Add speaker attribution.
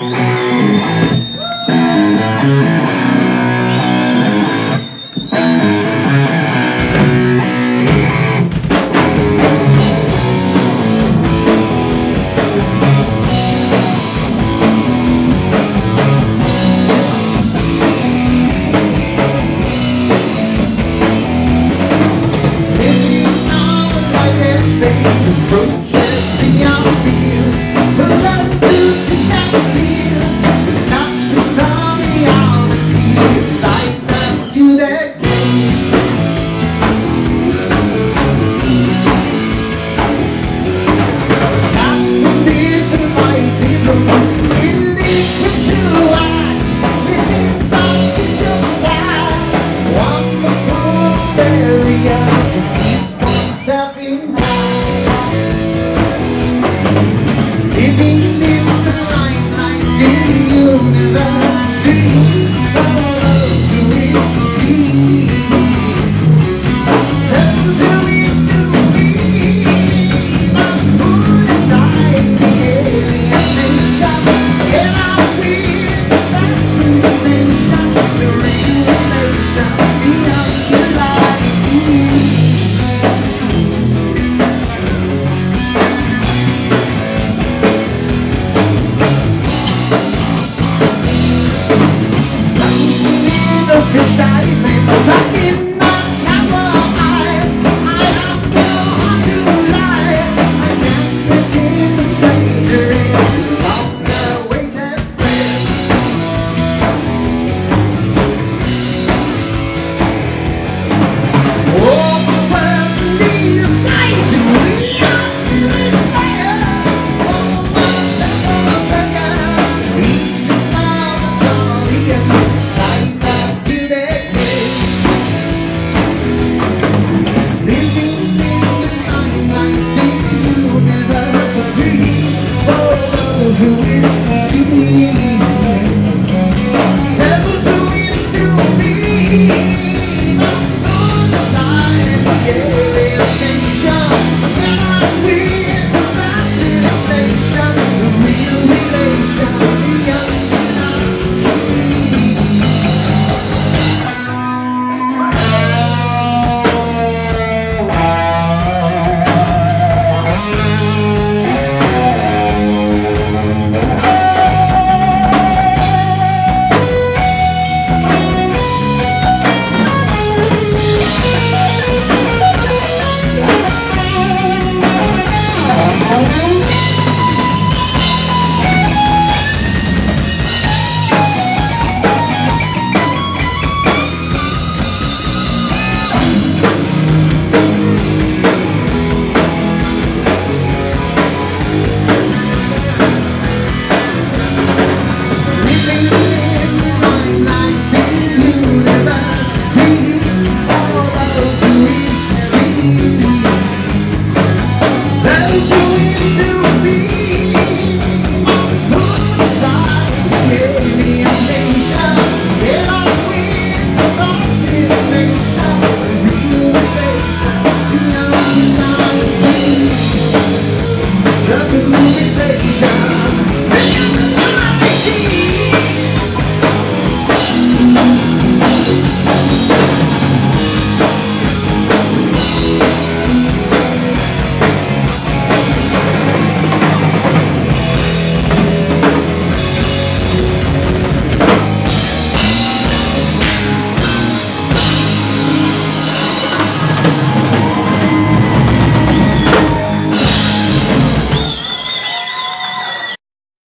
Speaker 1: Wow. you Look at me, baby,